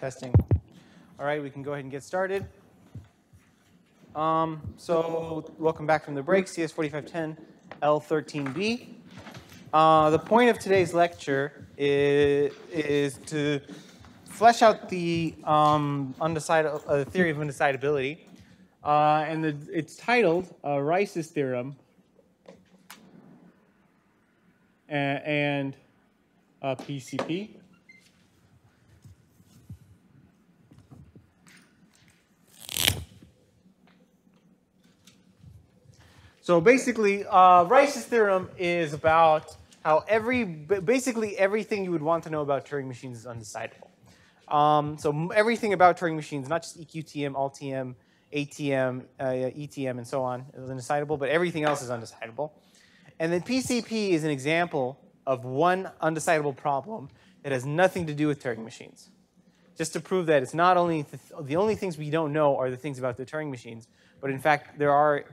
Testing. All right, we can go ahead and get started. Um, so, welcome back from the break, CS4510 L13B. Uh, the point of today's lecture is, is to flesh out the um, uh, theory of undecidability. Uh, and the, it's titled uh, Rice's Theorem and, and uh, PCP. So basically, uh, Rice's theorem is about how every, basically everything you would want to know about Turing machines is undecidable. Um, so everything about Turing machines, not just EQTM, ALTM, ATM, uh, ETM, and so on, is undecidable, but everything else is undecidable. And then PCP is an example of one undecidable problem that has nothing to do with Turing machines. Just to prove that it's not only the, the only things we don't know are the things about the Turing machines, but in fact there are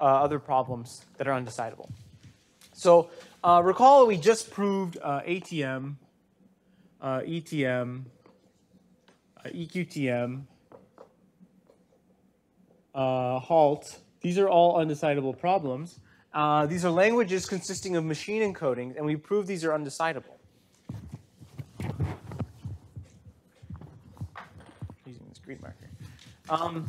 uh, other problems that are undecidable. So uh, recall we just proved uh, ATM, uh, ETM, uh, EQTM, uh, HALT. These are all undecidable problems. these are languages consisting of machine encodings, and we proved these are undecidable. Using this green marker. Um,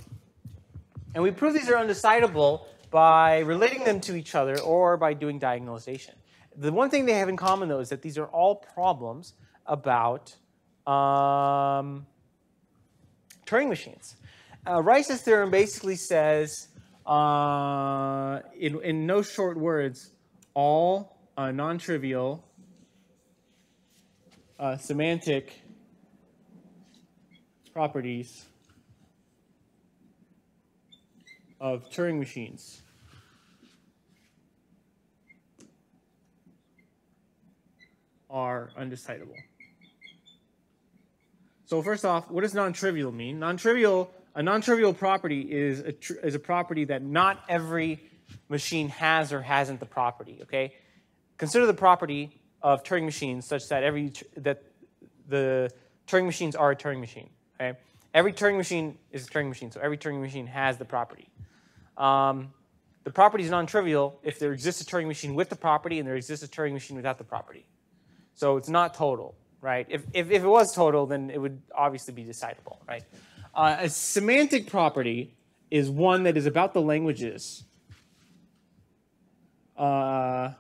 and we prove these are undecidable by relating them to each other or by doing diagonalization. The one thing they have in common, though, is that these are all problems about um, Turing machines. Uh, Rice's theorem basically says, uh, in, in no short words, all uh, non-trivial uh, semantic properties of Turing machines. are undecidable. So first off, what does non-trivial mean? Non-trivial, a non-trivial property is a, is a property that not every machine has or hasn't the property, okay? Consider the property of Turing machines such that every that the Turing machines are a Turing machine, okay? Every Turing machine is a Turing machine, so every Turing machine has the property. Um, the property is non-trivial if there exists a Turing machine with the property and there exists a Turing machine without the property. So it's not total, right? If, if, if it was total, then it would obviously be decidable, right? Uh, a semantic property is one that is about the languages uh,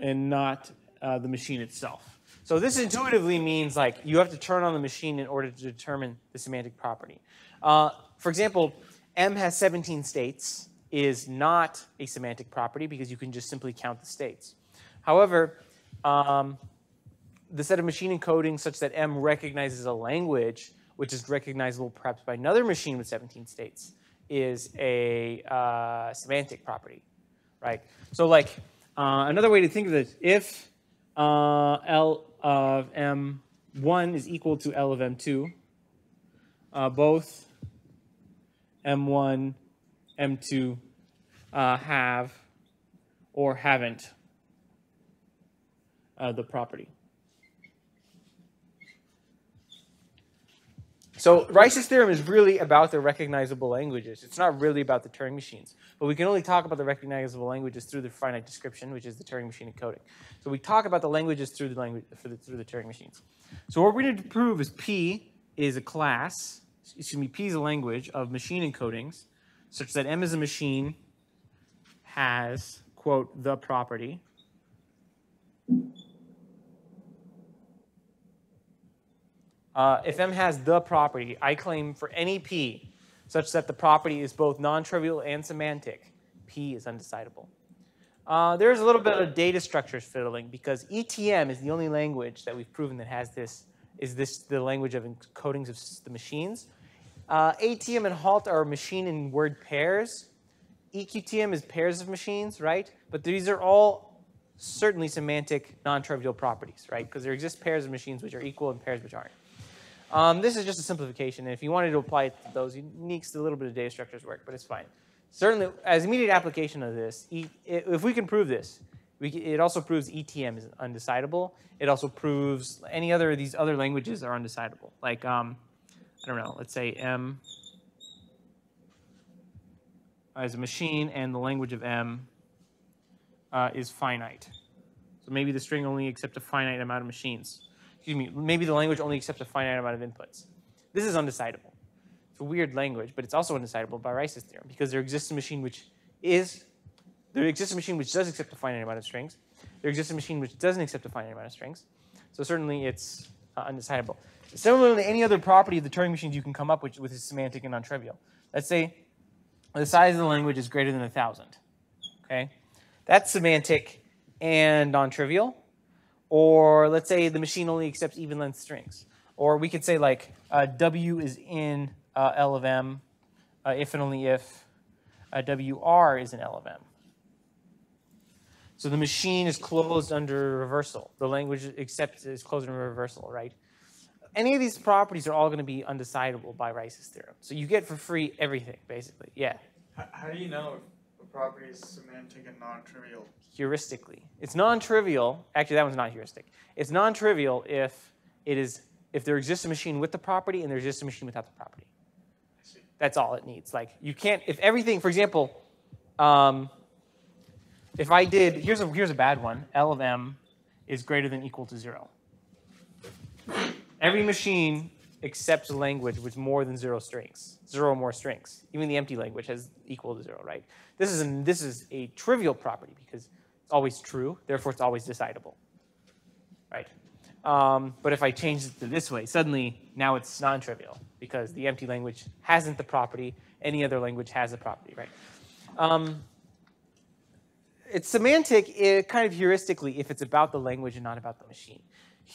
and not uh, the machine itself. So this intuitively means like you have to turn on the machine in order to determine the semantic property. Uh, for example, M has 17 states is not a semantic property because you can just simply count the states. However, um, the set of machine encoding such that M recognizes a language, which is recognizable perhaps by another machine with 17 states, is a uh, semantic property, right? So like uh, another way to think of this, if uh, L of M1 is equal to L of M2, uh, both M1, M2 uh, have or haven't uh, the property. So Rice's theorem is really about the recognizable languages. It's not really about the Turing machines. But we can only talk about the recognizable languages through the finite description, which is the Turing machine encoding. So we talk about the languages through the language for the, through the Turing machines. So what we're going to prove is P is a class, excuse me, P is a language of machine encodings, such that M is a machine has, quote, the property, Uh, if M has the property, I claim for any P such that the property is both non-trivial and semantic, P is undecidable. Uh, there's a little bit of data structures fiddling because ETM is the only language that we've proven that has this, is this the language of encodings of the machines. Uh, ATM and HALT are machine and word pairs. EQTM is pairs of machines, right? But these are all certainly semantic non-trivial properties, right? Because there exist pairs of machines which are equal and pairs which aren't. Um, this is just a simplification. And if you wanted to apply it to those, you need a little bit of data structures work, but it's fine. Certainly, as immediate application of this, if we can prove this, We, it also proves ETM is undecidable. It also proves any other of these other languages are undecidable. Like, um, I don't know, let's say M as a machine and the language of M uh, is finite. So maybe the string only accepts a finite amount of machines. Excuse me, maybe the language only accepts a finite amount of inputs. This is undecidable. It's a weird language, but it's also undecidable by Rice's theorem because there exists a machine which is, there exists a machine which does accept a finite amount of strings. There exists a machine which doesn't accept a finite amount of strings. So certainly it's uh, undecidable. Similarly, any other property of the Turing machines you can come up with, with is semantic and non-trivial. Let's say the size of the language is greater than a thousand. Okay, that's semantic and non-trivial. Or let's say the machine only accepts even length strings. Or we could say like uh, W is in uh, L of M uh, if and only if uh, WR is in L of M. So the machine is closed under reversal. The language accepts is closed under reversal, right? Any of these properties are all going to be undecidable by Rice's theorem. So you get for free everything, basically. Yeah. How, how do you know if a property is semantic and non-trivial? Heuristically. It's non-trivial. Actually, that one's not heuristic. It's non-trivial if it is if there exists a machine with the property and there exists a machine without the property. That's all it needs. Like you can't if everything, for example, um, if I did here's a here's a bad one. L of m is greater than equal to zero. Every machine accepts a language with more than zero strings, zero or more strings. Even the empty language has equal to zero, right? This is an, this is a trivial property because it's always true, therefore it's always decidable, right? Um, but if I change it to this way, suddenly now it's non-trivial because the empty language hasn't the property. Any other language has the property, right? Um, it's semantic it, eh, kind of heuristically if it's about the language and not about the machine.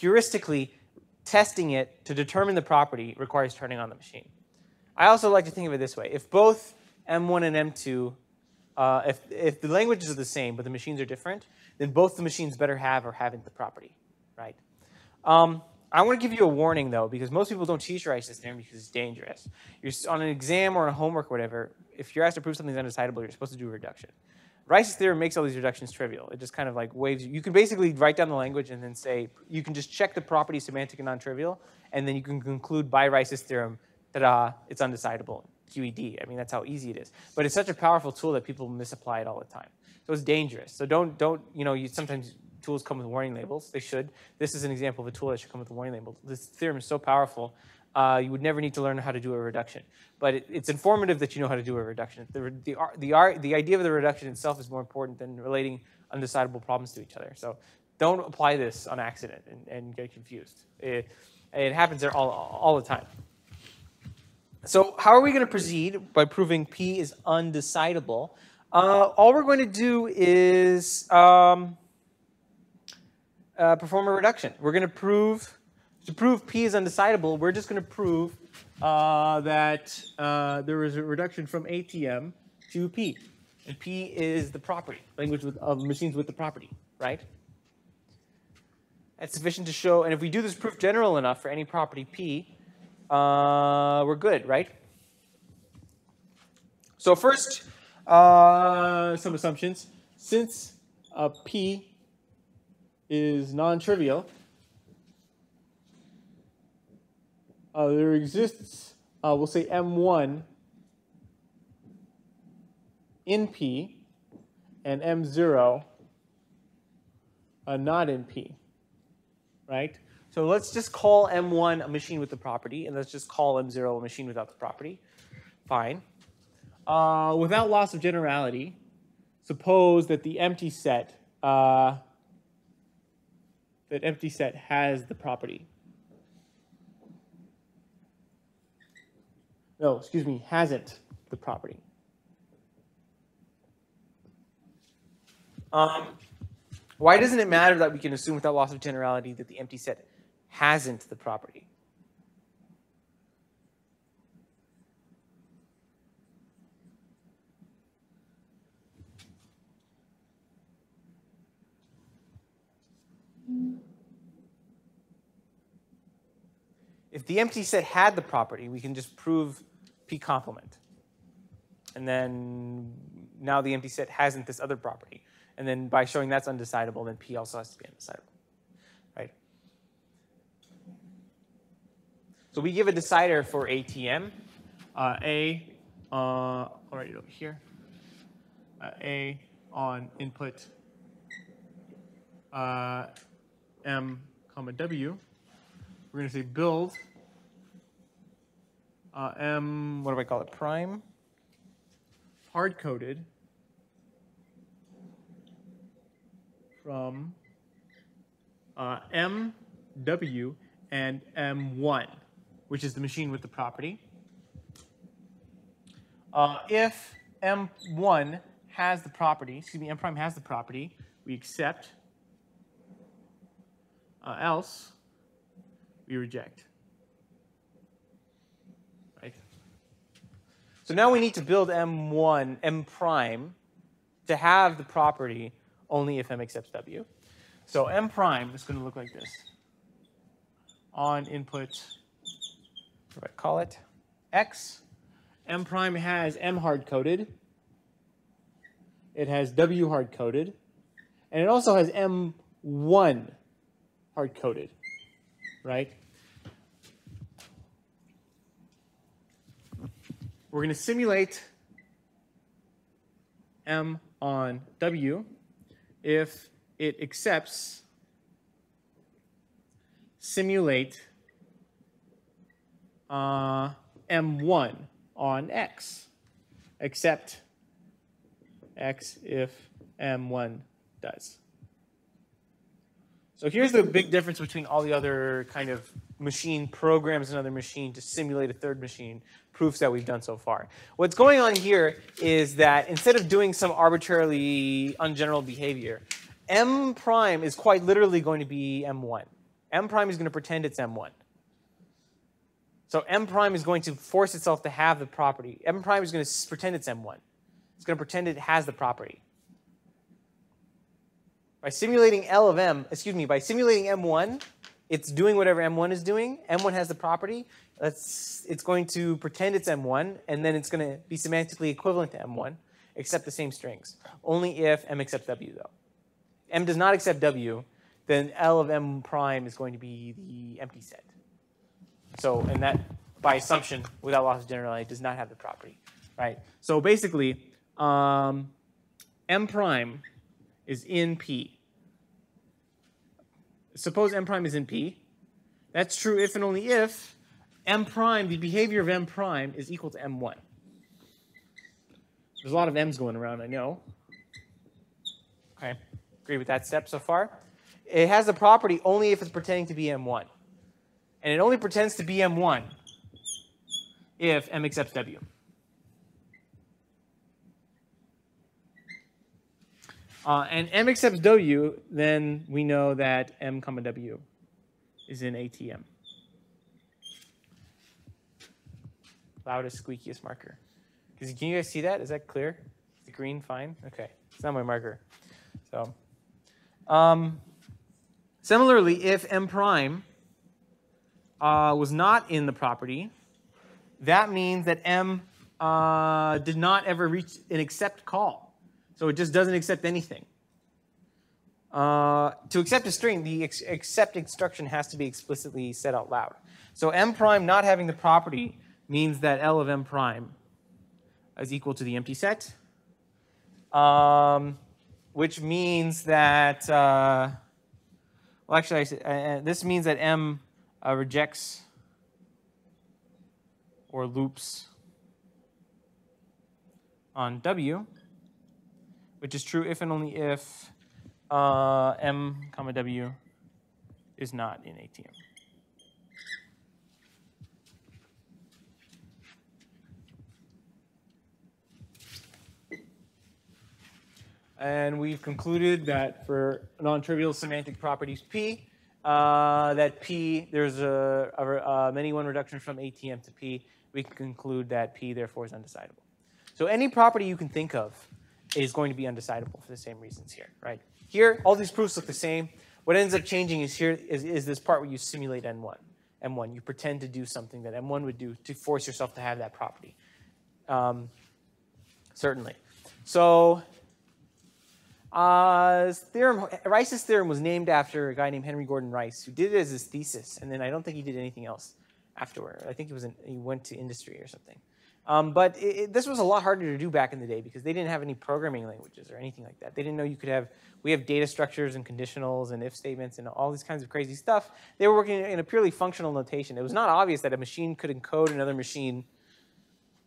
Heuristically, testing it to determine the property requires turning on the machine. I also like to think of it this way. If both M1 and M2, uh, if, if the languages are the same but the machines are different, then both the machines better have or haven't the property, right? Um, I want to give you a warning though, because most people don't teach Rice's theorem because it's dangerous. You're on an exam or a homework or whatever. If you're asked to prove something's undecidable, you're supposed to do a reduction. Rice's theorem makes all these reductions trivial. It just kind of like waves. You can basically write down the language and then say you can just check the property semantic and non-trivial, and then you can conclude by Rice's theorem that uh, it's undecidable. QED. I mean, that's how easy it is. But it's such a powerful tool that people misapply it all the time. So it's dangerous. So don't don't you know you sometimes tools come with warning labels. They should. This is an example of a tool that should come with a warning label. This theorem is so powerful, uh, you would never need to learn how to do a reduction. But it, it's informative that you know how to do a reduction. The, the, the, the idea of the reduction itself is more important than relating undecidable problems to each other. So don't apply this on accident and, and get confused. It, it happens there all, all the time. So how are we going to proceed by proving P is undecidable? Uh, all we're going to do is um, uh, perform a reduction. We're going to prove, to prove P is undecidable, we're just going to prove uh, that uh, there is a reduction from ATM to P. And P is the property, language with, of machines with the property, right? That's sufficient to show, and if we do this proof general enough for any property P, uh, we're good, right? So first, uh, some assumptions. Since uh, P is non-trivial. Uh, there exists, uh, we'll say M1 in P and M0 uh, not in P, right? So let's just call M1 a machine with the property, and let's just call M0 a machine without the property. Fine. Uh, without loss of generality, suppose that the empty set uh, that empty set has the property. No, excuse me, hasn't the property. Um, why doesn't it matter that we can assume without loss of generality that the empty set hasn't the property? If the empty set had the property, we can just prove p complement. And then now the empty set hasn't this other property. And then by showing that's undecidable, then P also has to be undecidable, right? So we give a decider for ATM. Uh, a, uh, I'll write it over here. Uh, a on input uh, M comma W. We're going to say build uh, M, what do I call it, prime, hard-coded from uh, MW and M1, which is the machine with the property. Uh, if M1 has the property, excuse me, M prime has the property, we accept, uh, else we reject. Right? So now we need to build M1, M prime, to have the property only if M accepts W. So M prime is going to look like this. On input, what do I call it? X. M prime has M hard coded. It has W hard coded. And it also has M1 hard coded, right? We're going to simulate M on W. If it accepts simulate uh, M1 on X, except X if M1 does. So here's the big difference between all the other kind of machine programs another machine to simulate a third machine proofs that we've done so far. What's going on here is that instead of doing some arbitrarily ungeneral behavior, M prime is quite literally going to be M1. M prime is going to pretend it's M1. So M prime is going to force itself to have the property. M prime is going to pretend it's M1. It's going to pretend it has the property. By simulating L of M, excuse me, by simulating M1, it's doing whatever M1 is doing. M1 has the property. It's going to pretend it's M1, and then it's going to be semantically equivalent to M1, except the same strings. Only if M accepts W, though. M does not accept W, then L of M prime is going to be the empty set. So, and that, by assumption, without loss of generality, does not have the property, right? So basically, um, M prime is in P. Suppose M prime is in P. That's true if and only if M prime, the behavior of M prime, is equal to M1. There's a lot of M's going around, I know. Okay, agree with that step so far? It has the property only if it's pretending to be M1. And it only pretends to be M1 if M accepts W. Uh, and M accepts W, then we know that M comma W is in ATM. Loudest, squeakiest marker. Can you guys see that? Is that clear? The green fine? Okay, it's not my marker. So, um, similarly, if M prime uh, was not in the property, that means that M uh, did not ever reach an accept call. So it just doesn't accept anything. Uh, to accept a string, the ex accept instruction has to be explicitly said out loud. So m prime not having the property means that L of m prime is equal to the empty set, um, which means that, uh, well, actually, uh, uh, this means that m uh, rejects or loops on w which is true if and only if uh, m comma w is not in ATM. And we've concluded that for non-trivial semantic properties P, uh, that P, there's a, a, a many one reduction from ATM to P. We can conclude that P therefore is undecidable. So any property you can think of is going to be undecidable for the same reasons here, right? Here, all these proofs look the same. What ends up changing is here is, is this part where you simulate N1. M1, you pretend to do something that M1 would do to force yourself to have that property. Um, certainly. So Uh, theorem, Rice's theorem was named after a guy named Henry Gordon Rice, who did it as his thesis, and then I don't think he did anything else afterward. I think he was he went to industry or something. Um, but it, it, this was a lot harder to do back in the day because they didn't have any programming languages or anything like that. They didn't know you could have, we have data structures and conditionals and if statements and all these kinds of crazy stuff. They were working in a purely functional notation. It was not obvious that a machine could encode another machine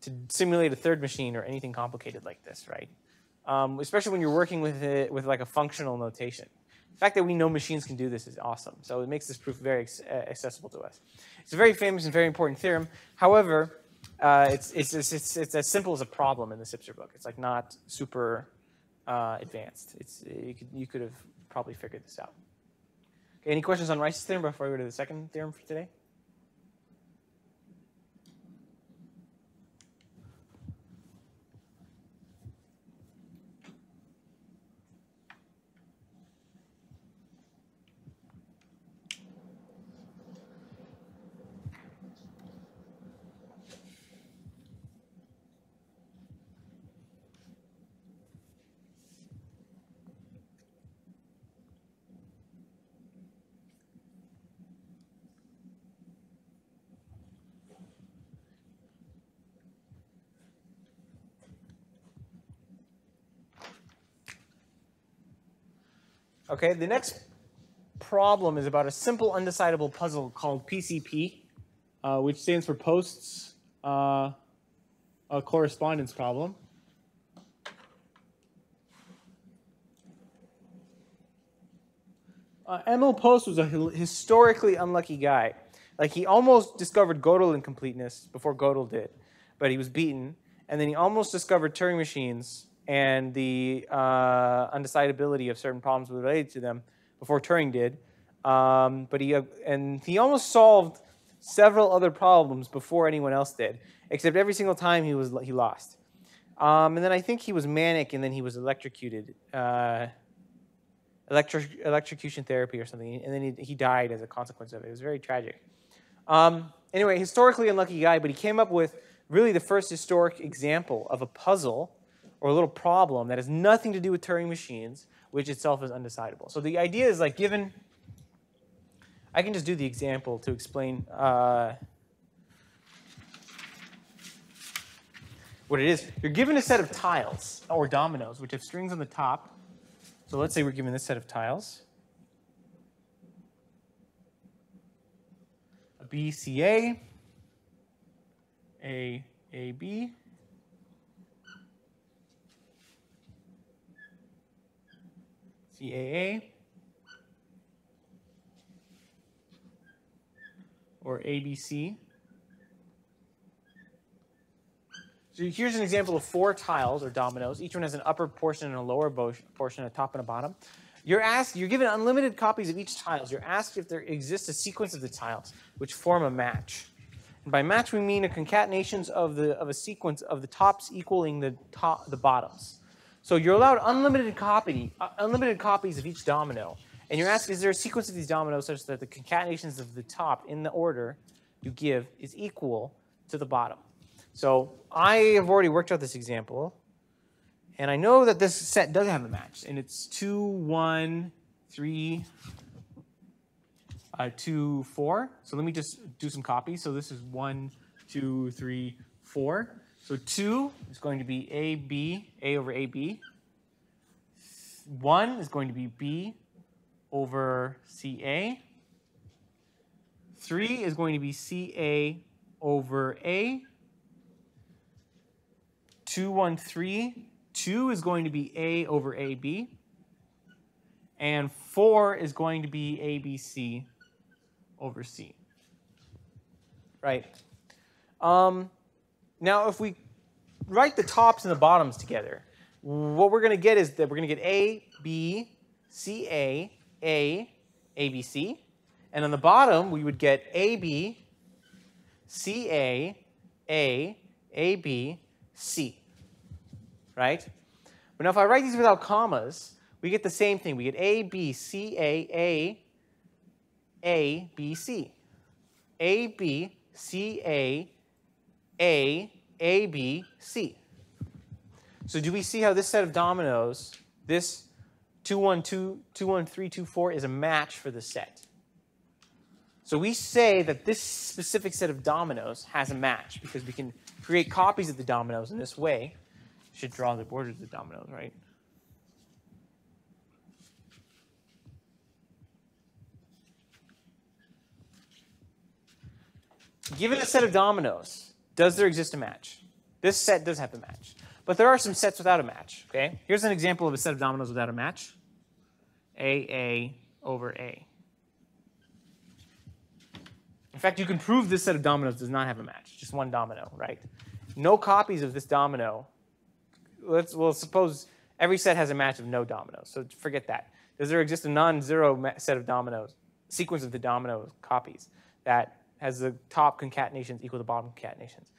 to simulate a third machine or anything complicated like this, right? Um, especially when you're working with it with like a functional notation. The fact that we know machines can do this is awesome. So it makes this proof very accessible to us. It's a very famous and very important theorem. However, uh, it's, it's, it's, it's, it's as simple as a problem in the Sipser book. It's like not super uh, advanced. It's, you, could, you could have probably figured this out. Okay, any questions on Rice's theorem before we go to the second theorem for today? Okay, the next problem is about a simple undecidable puzzle called PCP, uh, which stands for Post's uh, correspondence problem. Uh, Emil Post was a historically unlucky guy. Like he almost discovered Gödel incompleteness before Gödel did, but he was beaten. And then he almost discovered Turing machines and the uh, undecidability of certain problems related to them before Turing did. Um, but he uh, and he almost solved several other problems before anyone else did, except every single time he was he lost. Um, and then I think he was manic, and then he was electrocuted, uh, electric, electrocution therapy or something, and then he, he died as a consequence of it. It was very tragic. Um, anyway, historically unlucky guy, but he came up with really the first historic example of a puzzle or a little problem that has nothing to do with Turing machines, which itself is undecidable. So the idea is like given, I can just do the example to explain uh, what it is. You're given a set of tiles or dominoes, which have strings on the top. So let's say we're given this set of tiles. A B, C, A, A, A, B, CAA or ABC. So here's an example of four tiles or dominoes. Each one has an upper portion and a lower portion, a top and a bottom. You're asked, you're given unlimited copies of each tiles. You're asked if there exists a sequence of the tiles which form a match. And by match, we mean a concatenations of the of a sequence of the tops equaling the top the bottoms. So you're allowed unlimited copy, uh, unlimited copies of each domino. And you're asked, is there a sequence of these dominoes such that the concatenations of the top in the order you give is equal to the bottom? So I have already worked out this example. And I know that this set does have a match. And it's 2, 1, 3, uh, 2, 4. So let me just do some copies. So this is 1, 2, 3, 4. So 2 is going to be AB, A over AB. 1 is going to be B over CA. 3 is going to be CA over A. 2, 1, 3. 2 is going to be A over AB. And 4 is going to be ABC over C. Right. Um, now, if we write the tops and the bottoms together, what we're going to get is that we're going to get A, B, C, A, A, A, B, C. And on the bottom, we would get A, B, C, A, A, A, B, C. Right? But now if I write these without commas, we get the same thing. We get A, B, C, A, A, A, B, C. A, B, C, A, a, A, B, C. So do we see how this set of dominoes, this 212, 21324 is a match for the set. So we say that this specific set of dominoes has a match because we can create copies of the dominoes in this way. Should draw the borders of the dominoes, right? Given a set of dominoes, does there exist a match? This set does have a match. But there are some sets without a match, okay? Here's an example of a set of dominoes without a match. AA over A. In fact, you can prove this set of dominoes does not have a match, just one domino, right? No copies of this domino. Let's well suppose every set has a match of no dominoes. So forget that. Does there exist a non-zero set of dominoes, sequence of the domino copies that has the top concatenations equal the bottom concatenations?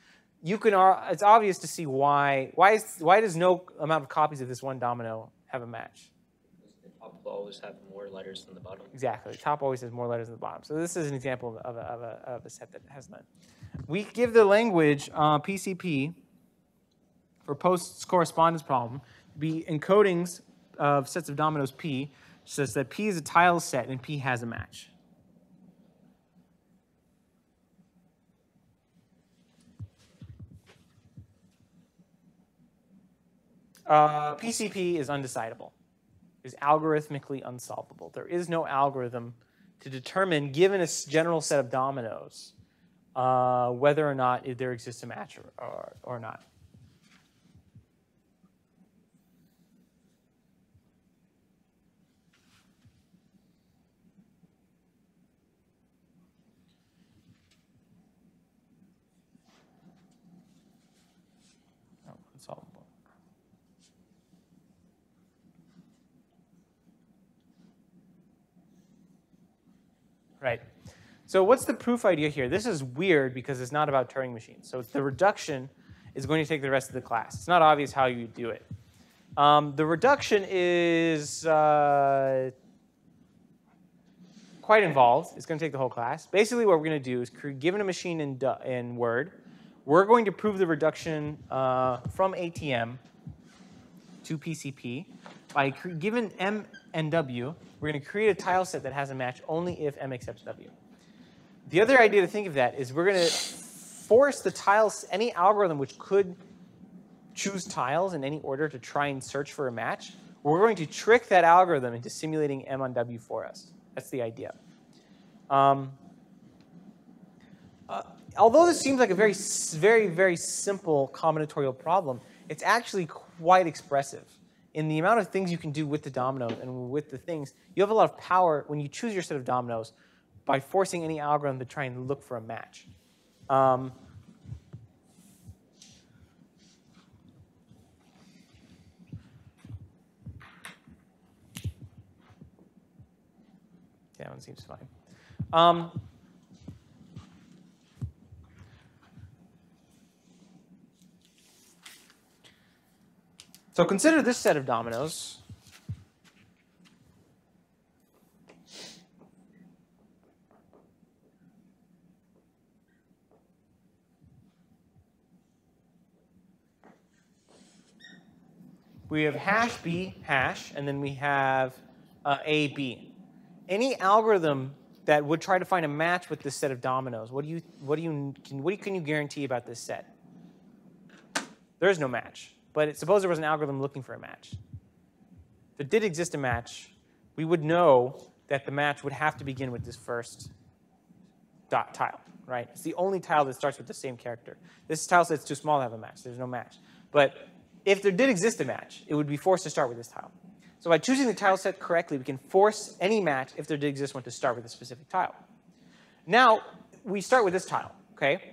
You can. It's obvious to see why. Why is why does no amount of copies of this one domino have a match? The top will always have more letters than the bottom. Exactly. The top always has more letters than the bottom. So this is an example of a, of a, of a set that has none. We give the language uh, PCP for post correspondence problem be encodings of sets of dominoes P such that P is a tile set and P has a match. Uh, PCP is undecidable is algorithmically unsolvable. There is no algorithm to determine, given a general set of dominoes, uh, whether or not there exists a match or, or, or not. Right. So what's the proof idea here? This is weird because it's not about Turing machines. So the reduction is going to take the rest of the class. It's not obvious how you do it. Um, the reduction is uh, quite involved. It's going to take the whole class. Basically, what we're going to do is, given a machine in, in Word, we're going to prove the reduction uh, from ATM to PCP by given M and W, we're going to create a tile set that has a match only if M accepts W. The other idea to think of that is we're going to force the tiles, any algorithm which could choose tiles in any order to try and search for a match, we're going to trick that algorithm into simulating M on W for us. That's the idea. Um, uh, although this seems like a very, very, very simple combinatorial problem, it's actually quite expressive in the amount of things you can do with the dominoes and with the things, you have a lot of power when you choose your set of dominoes by forcing any algorithm to try and look for a match. Um, that one seems fine. Um, So consider this set of dominoes. We have hash B hash, and then we have uh, A B. Any algorithm that would try to find a match with this set of dominoes, what do you what do you can what can you guarantee about this set? There is no match. But it, suppose there was an algorithm looking for a match. If it did exist a match, we would know that the match would have to begin with this first dot tile, right? It's the only tile that starts with the same character. This tile set's too small to have a match. There's no match. But if there did exist a match, it would be forced to start with this tile. So by choosing the tile set correctly, we can force any match, if there did exist one, to start with a specific tile. Now, we start with this tile, okay?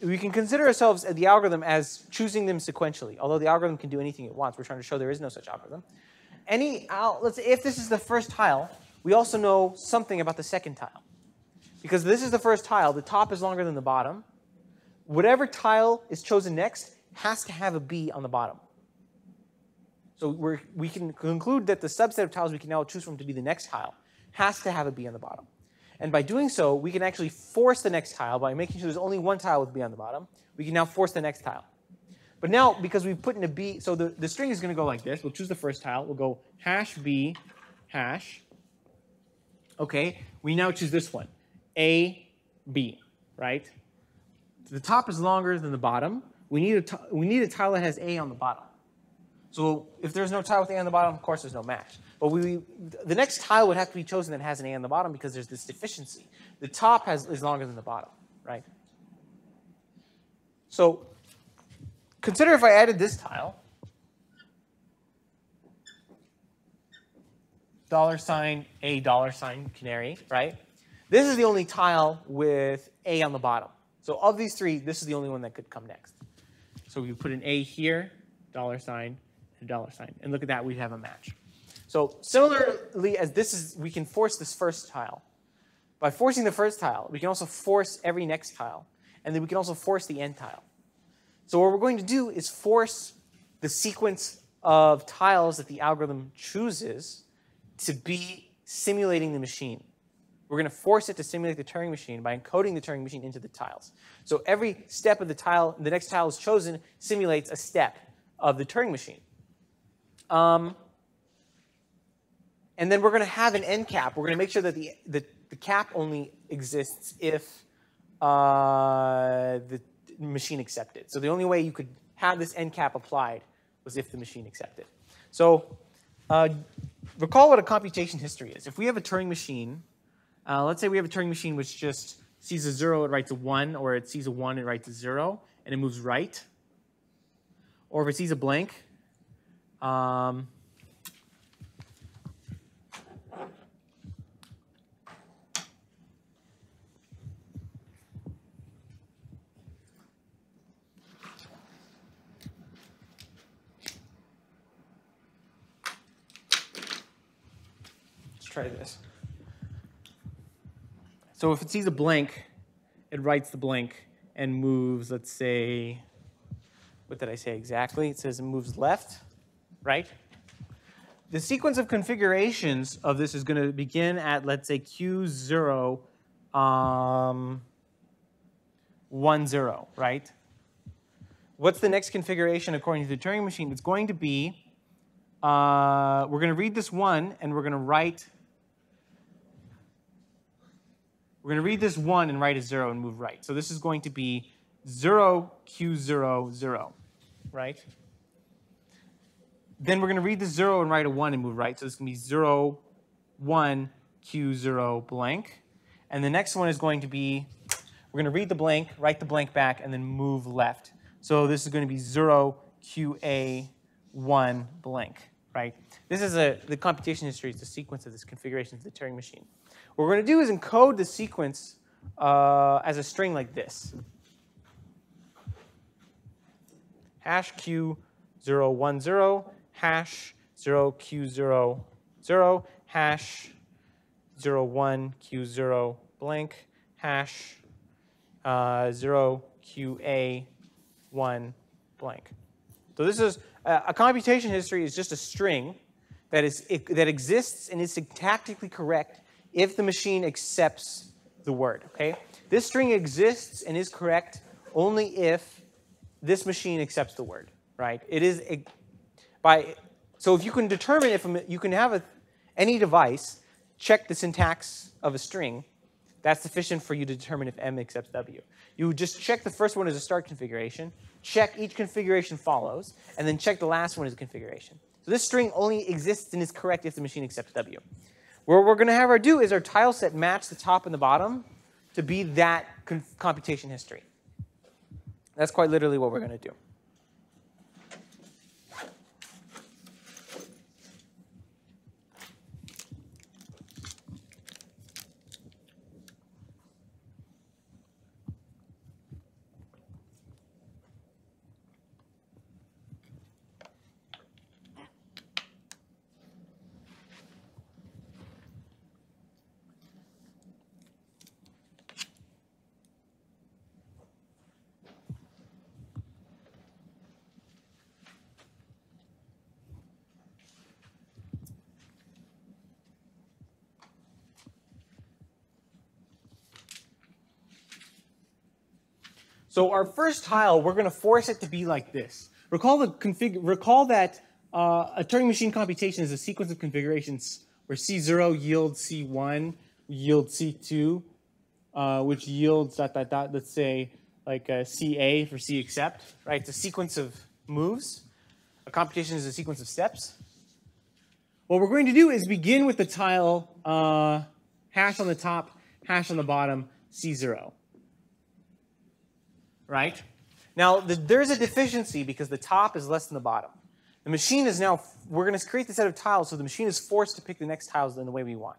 We can consider ourselves uh, the algorithm as choosing them sequentially. Although the algorithm can do anything it wants, we're trying to show there is no such algorithm. Any, let's say if this is the first tile, we also know something about the second tile. Because this is the first tile, the top is longer than the bottom. Whatever tile is chosen next has to have a B on the bottom. So we we can conclude that the subset of tiles we can now choose from to be the next tile has to have a B on the bottom. And by doing so, we can actually force the next tile by making sure there's only one tile with B on the bottom. We can now force the next tile. But now, because we've put in a B, so the, the string is going to go like this. We'll choose the first tile. We'll go hash B hash. Okay, we now choose this one, A, B, right? The top is longer than the bottom. We need a, we need a tile that has A on the bottom. So if there's no tile with A on the bottom, of course there's no match. But we, the next tile would have to be chosen that has an A on the bottom because there's this deficiency. The top has, is longer than the bottom, right? So consider if I added this tile. Dollar sign, A dollar sign, canary, right? This is the only tile with A on the bottom. So of these three, this is the only one that could come next. So we put an A here, dollar sign, and dollar sign. And look at that, we have a match. So similarly as this is, we can force this first tile. By forcing the first tile, we can also force every next tile. And then we can also force the end tile. So what we're going to do is force the sequence of tiles that the algorithm chooses to be simulating the machine. We're going to force it to simulate the Turing machine by encoding the Turing machine into the tiles. So every step of the tile, the next tile is chosen, simulates a step of the Turing machine. Um, and then we're going to have an end cap. We're going to make sure that the, the, the cap only exists if uh, the machine accepted. So the only way you could have this end cap applied was if the machine accepted. So uh, recall what a computation history is. If we have a Turing machine, uh, let's say we have a Turing machine which just sees a zero, it writes a one, or it sees a one, it writes a zero, and it moves right. Or if it sees a blank, um, try this. So if it sees a blank, it writes the blank and moves, let's say, what did I say exactly? It says it moves left, right? The sequence of configurations of this is going to begin at, let's say, Q0, um, 1, 0, right? What's the next configuration according to the Turing machine? It's going to be, uh, we're going to read this 1, and we're going to write we're going to read this 1 and write a 0 and move right. So this is going to be 0, Q0, 0, right? Then we're going to read the 0 and write a 1 and move right. So this to be 0, 1, Q0, blank. And the next one is going to be, we're going to read the blank, write the blank back, and then move left. So this is going to be 0, QA, 1, blank, right? This is a, the computation history is the sequence of this configuration of the Turing machine. What we're going to do is encode the sequence uh, as a string like this. Hash Q010, hash 0Q00, hash 01Q0 blank, hash uh, 0QA1 blank. So this is uh, a computation history is just a string that is that exists and is syntactically correct if the machine accepts the word, okay? This string exists and is correct only if this machine accepts the word, right? It is a, by, so if you can determine if a, you can have a, any device check the syntax of a string, that's sufficient for you to determine if M accepts W. You just check the first one as a start configuration, check each configuration follows, and then check the last one as a configuration. So this string only exists and is correct if the machine accepts W. What we're going to have our do is our tile set match the top and the bottom to be that computation history. That's quite literally what we're going to do. So our first tile, we're going to force it to be like this. Recall the config. Recall that uh, a Turing machine computation is a sequence of configurations where C0 yields C1, yields C2, uh, which yields dot dot dot. Let's say like uh, CA for C accept. Right? It's a sequence of moves. A computation is a sequence of steps. What we're going to do is begin with the tile uh, hash on the top, hash on the bottom, C0. Right? Now, the, there's a deficiency because the top is less than the bottom. The machine is now, we're going to create the set of tiles so the machine is forced to pick the next tiles in the way we want.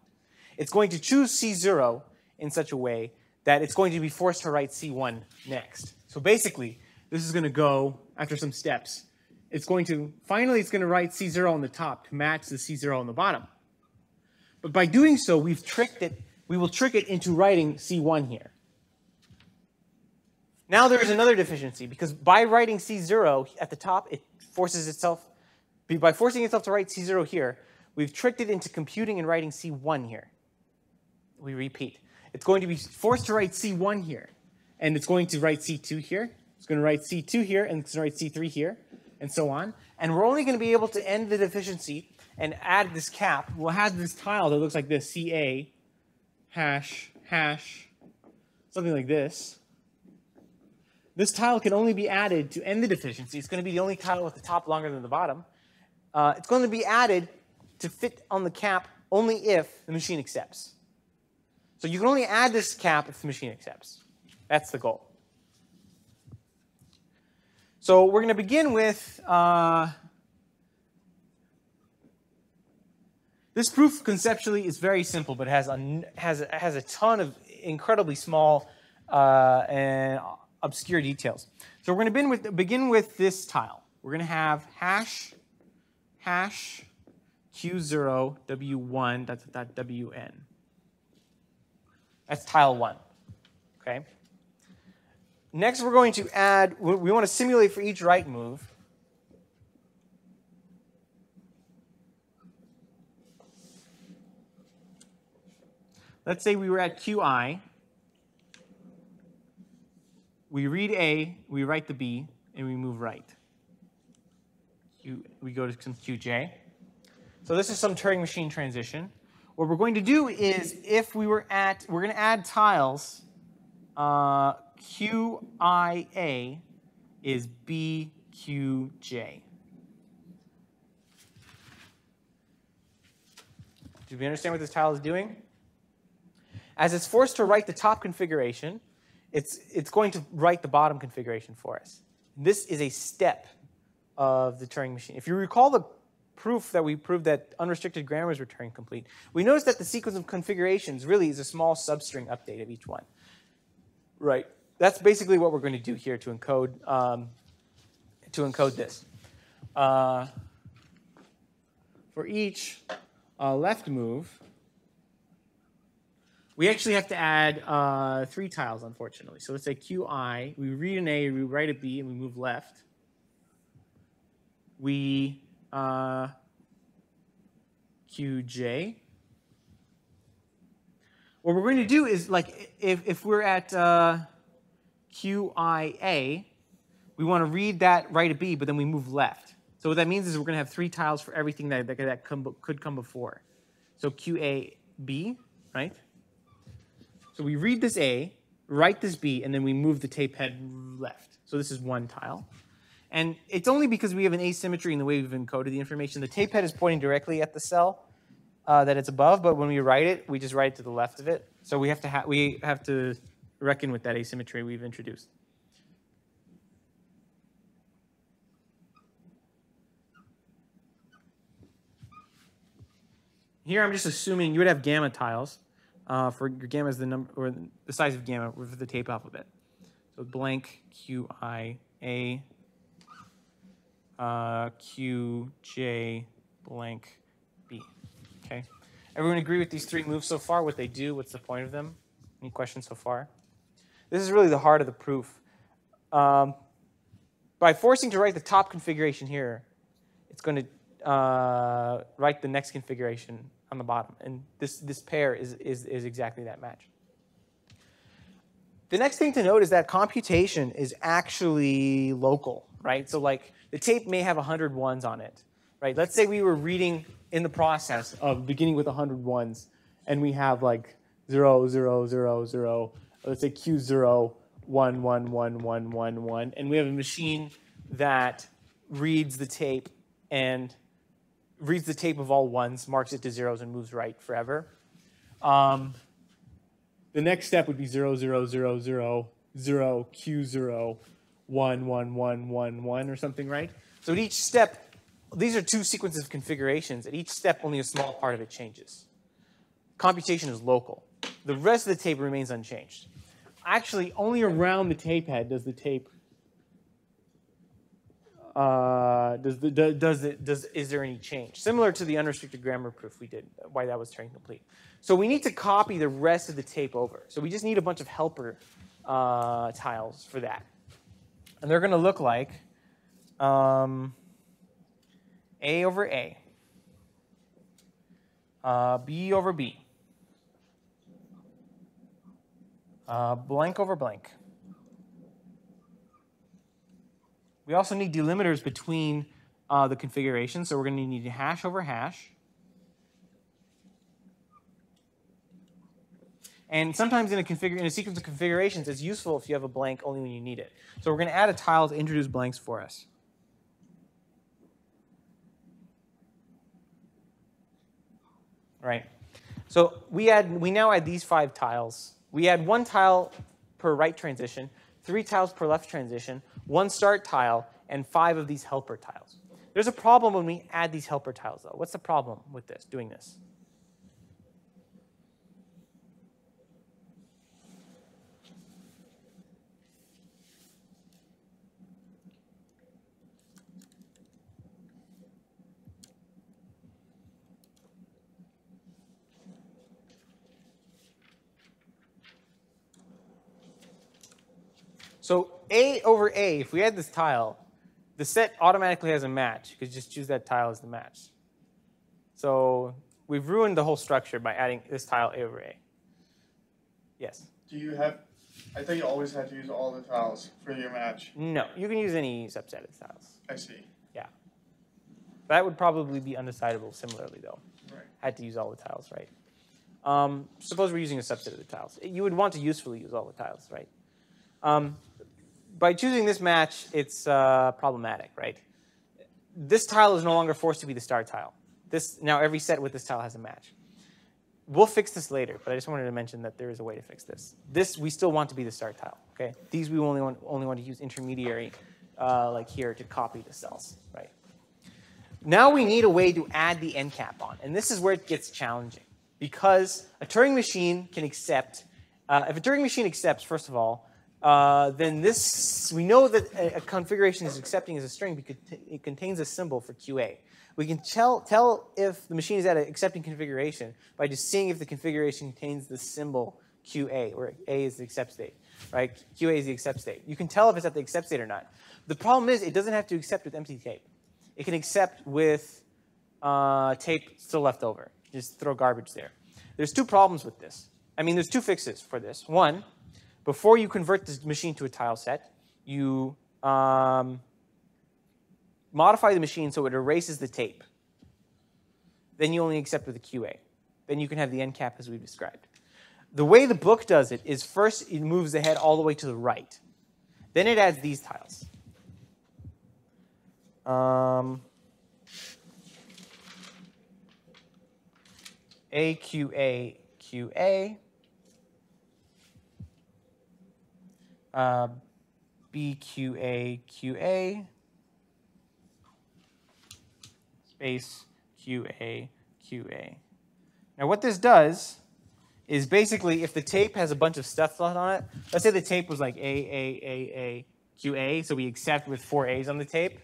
It's going to choose C0 in such a way that it's going to be forced to write C1 next. So basically, this is going to go after some steps it's going to, finally it's going to write C0 on the top to match the C0 on the bottom. But by doing so, we've tricked it, we will trick it into writing C1 here. Now there's another deficiency because by writing C0 at the top, it forces itself, by forcing itself to write C0 here, we've tricked it into computing and writing C1 here. We repeat. It's going to be forced to write C1 here, and it's going to write C2 here. It's going to write C2 here, and it's going to write C3 here and so on. And we're only going to be able to end the deficiency and add this cap. We'll have this tile that looks like this, CA, hash, hash, something like this. This tile can only be added to end the deficiency. It's going to be the only tile with the top longer than the bottom. Uh, it's going to be added to fit on the cap only if the machine accepts. So you can only add this cap if the machine accepts. That's the goal. So we're going to begin with uh, this proof conceptually is very simple, but has a, has, has a ton of incredibly small uh, and obscure details. So we're going to begin with, this tile. We're going to have hash, hash, q0, w1, dot, dot, dot, wn. That's tile 1. Okay? Next, we're going to add, we want to simulate for each write move. Let's say we were at QI. We read A, we write the B, and we move right. We go to some QJ. So this is some Turing machine transition. What we're going to do is if we were at, we're going to add tiles uh, QIA is BQJ. Do we understand what this tile is doing? As it's forced to write the top configuration, it's, it's going to write the bottom configuration for us. This is a step of the Turing machine. If you recall the proof that we proved that unrestricted grammars were Turing complete, we noticed that the sequence of configurations really is a small substring update of each one. Right. That's basically what we're going to do here to encode um, to encode this. Uh, for each uh, left move, we actually have to add uh, three tiles, unfortunately. So let's say QI, we read an A, we write a B, and we move left. We uh, QJ, what we're going to do is, like, if, if we're at uh, QIA, we want to read that right a B, but then we move left. So what that means is we're going to have three tiles for everything that, that, that come, could come before. So QAB, right? So we read this A, write this B, and then we move the tape head left. So this is one tile. And it's only because we have an asymmetry in the way we've encoded the information. The tape head is pointing directly at the cell, uh, that it's above, but when we write it, we just write it to the left of it. So we have to ha we have to reckon with that asymmetry we've introduced. Here I'm just assuming you would have gamma tiles uh, for your gamma is the number or the size of gamma for the tape alphabet. So blank Q I A uh, Q J blank B. Okay. Everyone agree with these three moves so far? What they do? What's the point of them? Any questions so far? This is really the heart of the proof. Um, by forcing to write the top configuration here, it's going to uh, write the next configuration on the bottom. And this, this pair is, is, is exactly that match. the next thing to note is that computation is actually local, right? So like the tape may have 100 ones on it, right? Let's say we were reading in the process of beginning with 100 ones, and we have like 0, 0, 0, 0, let's say Q0, 1, 1, 1, 1, 1, 1, and we have a machine that reads the tape and reads the tape of all ones, marks it to zeros, and moves right forever. Um, the next step would be 0, 0, 0, 0, 0, Q0, 1, 1, 1, 1, 1, or something, right? So at each step, these are two sequences of configurations. At each step, only a small part of it changes. Computation is local. The rest of the tape remains unchanged. Actually, only around the tape head does the tape uh, does the, does it, does, is there any change? Similar to the unrestricted grammar proof we did, why that was Turing complete. So we need to copy the rest of the tape over. So we just need a bunch of helper uh, tiles for that. And they're going to look like um, A over A, uh, B over B, uh, blank over blank. We also need delimiters between uh, the configurations. So we're going to need hash over hash. And sometimes in a, in a sequence of configurations, it's useful if you have a blank only when you need it. So we're going to add a tile to introduce blanks for us. Right. So we add we now add these five tiles. We add one tile per right transition, three tiles per left transition, one start tile, and five of these helper tiles. There's a problem when we add these helper tiles, though. What's the problem with this, doing this? So A over A, if we add this tile, the set automatically has a match. Because you just choose that tile as the match. So we've ruined the whole structure by adding this tile A over A. Yes? Do you have, I thought you always had to use all the tiles for your match. No, you can use any subset of tiles. I see. Yeah. That would probably be undecidable similarly, though. Right. Had to use all the tiles, right? Um, suppose we're using a subset of the tiles. You would want to usefully use all the tiles, right? Um, by choosing this match, it's uh, problematic, right? This tile is no longer forced to be the star tile. This Now every set with this tile has a match. We'll fix this later, but I just wanted to mention that there is a way to fix this. This we still want to be the star tile, okay? These we only want, only want to use intermediary, uh, like here, to copy the cells, right? Now we need a way to add the end cap on, and this is where it gets challenging because a Turing machine can accept, uh, if a Turing machine accepts, first of all, uh, then this, we know that a, configuration is accepting as a string because it contains a symbol for QA. We can tell, tell if the machine is at an accepting configuration by just seeing if the configuration contains the symbol QA, where A is the accept state, right? QA is the accept state. You can tell if it's at the accept state or not. The problem is it doesn't have to accept with empty tape. It can accept with uh, tape still left over. Just throw garbage there. There's two problems with this. I mean, there's two fixes for this. One, before you convert this machine to a tile set, you um, modify the machine so it erases the tape. Then you only accept with a QA. Then you can have the end cap as we've described. The way the book does it is first it moves the head all the way to the right. Then it adds these tiles. Um, AQA, QA. Uh, BQA QA space QA QA. Now what this does is basically if the tape has a bunch of stuff on it, let's say the tape was like A, A, A, A, QA, so we accept with four A's on the tape.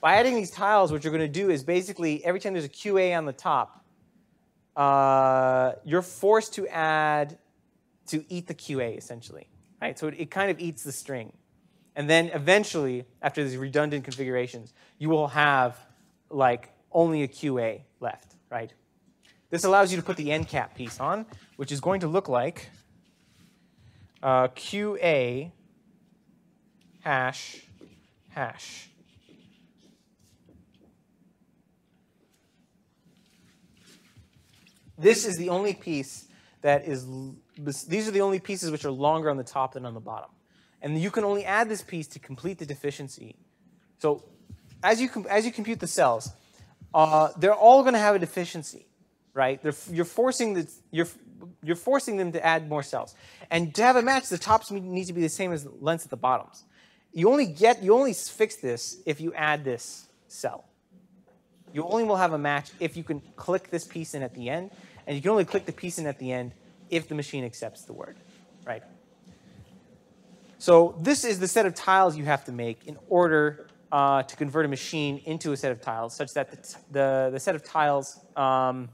By adding these tiles, what you're going to do is basically every time there's a QA on the top, uh, you're forced to add, to eat the QA essentially right? So it, it kind of eats the string. And then eventually, after these redundant configurations, you will have like only a QA left, right? This allows you to put the end cap piece on, which is going to look like uh, QA hash hash. This is the only piece that is, these are the only pieces which are longer on the top than on the bottom. And you can only add this piece to complete the deficiency. So as you, as you compute the cells, uh, they're all going to have a deficiency, right? They're, you're, forcing the, you're, you're forcing them to add more cells. And to have a match, the tops need need to be the same as the lengths at the bottoms. You only get, you only fix this if you add this cell. You only will have a match if you can click this piece in at the end, and you can only click the piece in at the end if the machine accepts the word, right? So this is the set of tiles you have to make in order uh, to convert a machine into a set of tiles, such that the, the, the set of tiles um,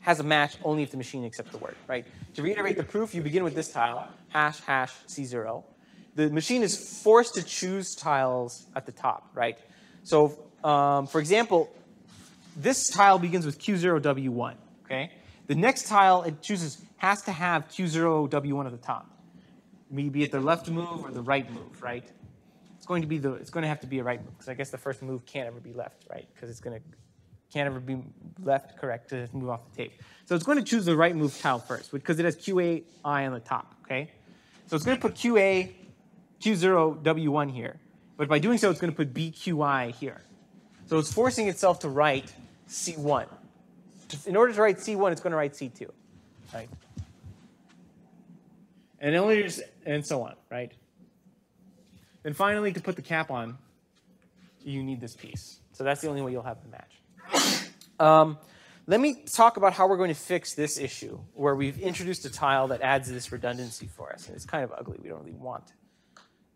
has a match only if the machine accepts the word, right? To reiterate the proof, you begin with this tile, hash, hash, C0. The machine is forced to choose tiles at the top, right? So, um, for example, this tile begins with Q0W1, okay? The next tile it chooses has to have Q0W1 at the top. Maybe at the left move or the right move, right? It's going to be the it's going to have to be a right move because I guess the first move can't ever be left, right? Because it's going to can't ever be left correct to move off the tape. So it's going to choose the right move tile first because it has QA I on the top, okay? So it's going to put QA Q0W1 here. But by doing so, it's going to put BQI here. So it's forcing itself to write C1. In order to write C1, it's going to write C2, right? And only and so on, right? Then finally, to put the cap on, you need this piece. So that's the only way you'll have the match. Um, let me talk about how we're going to fix this issue, where we've introduced a tile that adds this redundancy for us. And it's kind of ugly. We don't really want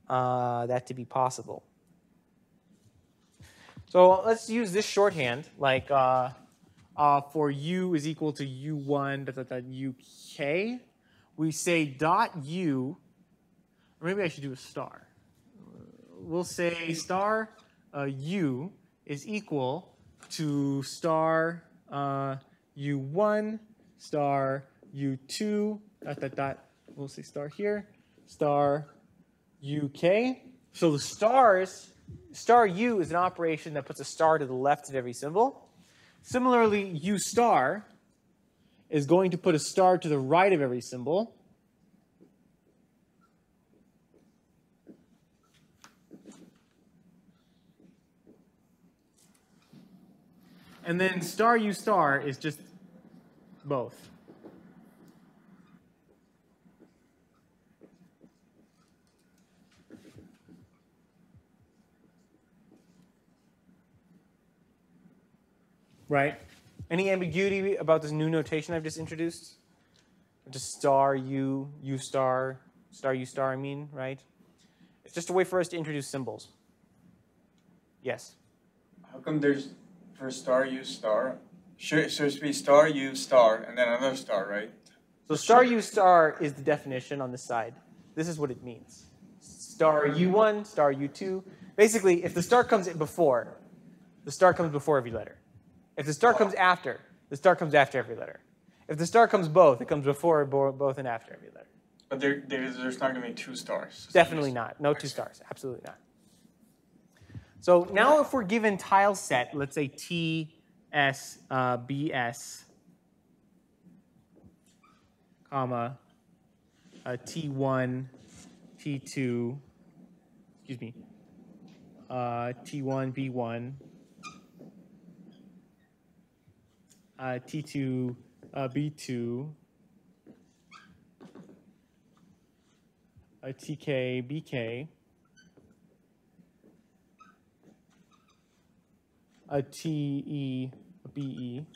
uh, that to be possible. So let's use this shorthand, like uh, uh, for u is equal to u1 dot, dot, uk. We say dot u, or maybe I should do a star. We'll say star uh, u is equal to star uh, u1 star u2 dot dot dot. We'll say star here, star UK. So the stars, star U is an operation that puts a star to the left of every symbol. Similarly, U star is going to put a star to the right of every symbol. And then star U star is just both. Right. Any ambiguity about this new notation I've just introduced? Just star U, U star, star U star, I mean, right? It's just a way for us to introduce symbols. Yes. How come there's for star U star? Should so it should be star U star and then another star, right? So star U star is the definition on this side. This is what it means. Star U1, star U2. Basically, if the star comes in before, the star comes before every letter. If the star comes after, the star comes after every letter. If the star comes both, it comes before both and after every letter. But there, there's, there's not gonna be two stars. Definitely not. No two stars. Absolutely not. So now if we're given tile set, let's say T, S, uh, B, S, comma, uh, T1, T2, excuse me, uh, T1, B1, uh, T2, uh, B2, a TK, BK, a TE, BE.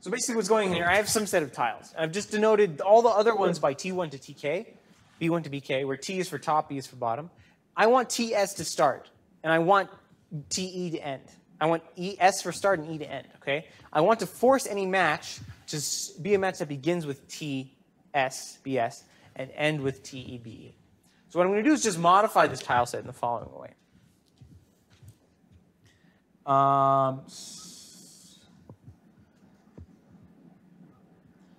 So basically what's going on here, I have some set of tiles. I've just denoted all the other ones by T1 to TK, B1 to BK, where T is for top, B is for bottom. I want TS to start, and I want TE to end. I want E, S for start and E to end, okay? I want to force any match to be a match that begins with T, S, BS, and end with TE, BE. So what I'm going to do is just modify this tile set in the following way. Um,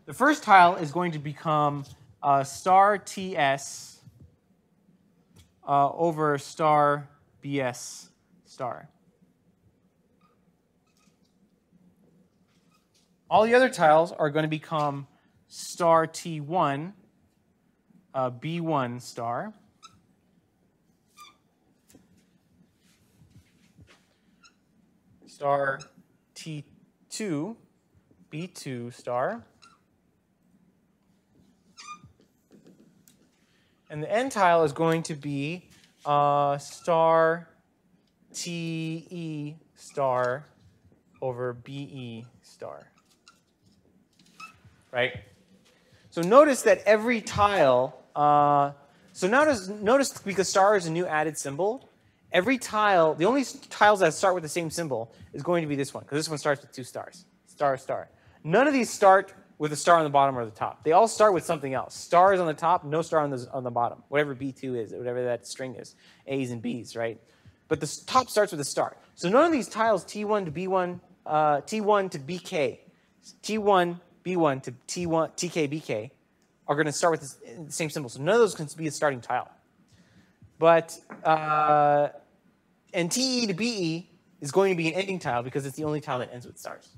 the first tile is going to become uh, star TS uh, over star BS star. All the other tiles are going to become star T1, uh, B1 star. Star T2, B2 star. And the end tile is going to be uh, star TE star over BE star. Right? So notice that every tile, uh, so notice, notice because star is a new added symbol, every tile, the only tiles that start with the same symbol is going to be this one, because this one starts with two stars. Star, star. None of these start with a star on the bottom or the top. They all start with something else. Stars on the top, no star on the, on the bottom, whatever B2 is, whatever that string is, A's and B's, right? But the top starts with a star. So none of these tiles, T1 to B1, uh, T1 to BK, T1, B1 to T1, TK, BK, are going to start with the same symbol. So none of those can be a starting tile. But, uh, and TE to BE is going to be an ending tile because it's the only tile that ends with stars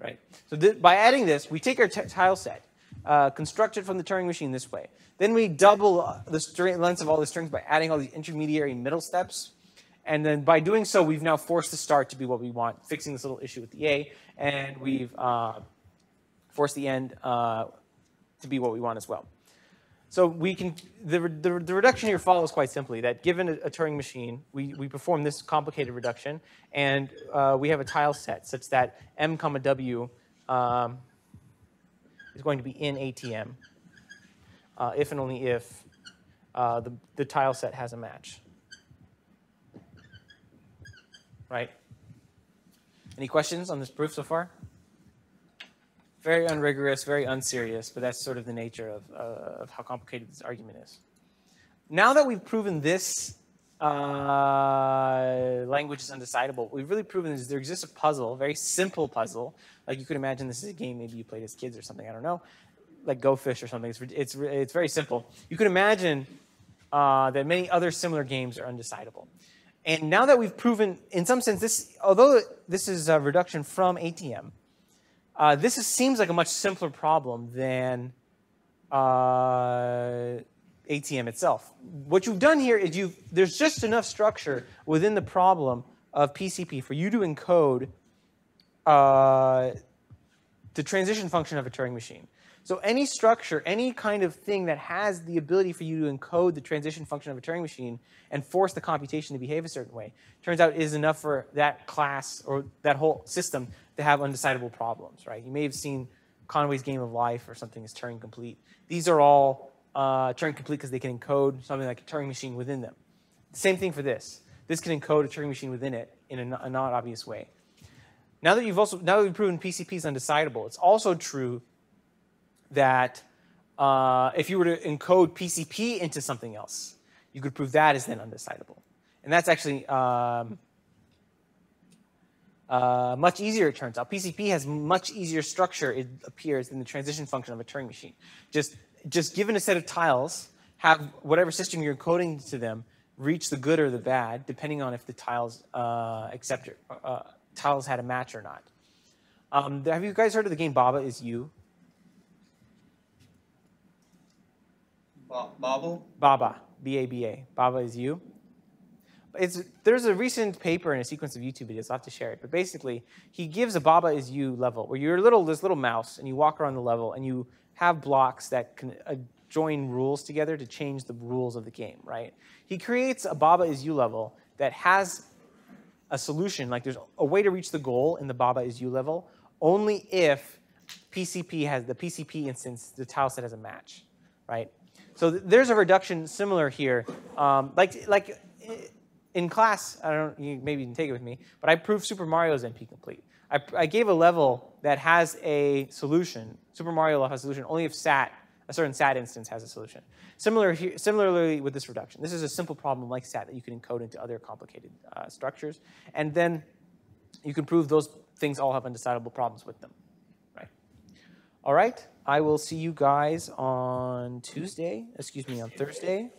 right? So by adding this, we take our tile set, uh, construct it from the Turing machine this way. Then we double uh, the length of all the strings by adding all these intermediary middle steps. And then by doing so, we've now forced the start to be what we want, fixing this little issue with the A, and we've uh, forced the end uh, to be what we want as well. So we can, the, the, the, reduction here follows quite simply, that given a, a, Turing machine, we, we perform this complicated reduction, and uh, we have a tile set such that m comma w um, is going to be in ATM, uh, if and only if uh, the, the tile set has a match. Right? Any questions on this proof so far? Very unrigorous, very unserious, but that's sort of the nature of, uh, of how complicated this argument is. Now that we've proven this uh, language is undecidable, we've really proven is there exists a puzzle, a very simple puzzle. Like you could imagine this is a game maybe you played as kids or something, I don't know, like Go Fish or something. It's, it's, it's very simple. You could imagine uh, that many other similar games are undecidable. And now that we've proven, in some sense, this, although this is a reduction from ATM, uh, this is, seems like a much simpler problem than uh, ATM itself. What you've done here is you've, there's just enough structure within the problem of PCP for you to encode uh, the transition function of a Turing machine. So any structure, any kind of thing that has the ability for you to encode the transition function of a Turing machine and force the computation to behave a certain way, turns out is enough for that class or that whole system to have undecidable problems, right? You may have seen Conway's Game of Life or something as Turing complete. These are all uh, Turing complete because they can encode something like a Turing machine within them. Same thing for this. This can encode a Turing machine within it in a, a not obvious way. Now that you've also now that we've proven PCP is undecidable, it's also true that uh, if you were to encode PCP into something else, you could prove that is then undecidable. And that's actually um, uh, much easier, it turns out. PCP has much easier structure, it appears, than the transition function of a Turing machine. Just, just given a set of tiles, have whatever system you're encoding to them reach the good or the bad, depending on if the tiles uh, accept it, uh, tiles had a match or not. Um, have you guys heard of the game Baba is You? Baba? Baba, B-A-B-A. Baba is you. It's, there's a recent paper in a sequence of YouTube videos. I'll have to share it. But basically, he gives a Baba is you level where you're a little, this little mouse and you walk around the level and you have blocks that can uh, join rules together to change the rules of the game, right? He creates a Baba is you level that has a solution, like there's a way to reach the goal in the Baba is you level only if PCP has the PCP instance, the tile set has a match, right? So th there's a reduction similar here. Um, like, like in class, I don't you maybe you can take it with me, but I proved Super Mario's NP complete. I, I gave a level that has a solution. Super Mario level has a solution only if SAT, a certain SAT instance has a solution. Similar here, similarly with this reduction. This is a simple problem like SAT that you can encode into other complicated uh, structures. And then you can prove those things all have undecidable problems with them. Right? All right. I will see you guys on Tuesday. Excuse me, on Thursday